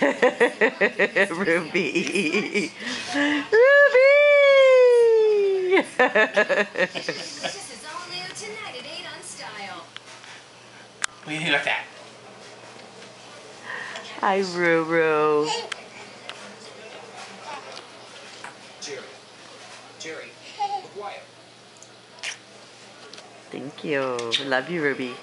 Ruby. Ruby. What do you think about that? Hi, Ruru. Jerry. Jerry. Quiet. Thank you. Love you, Ruby.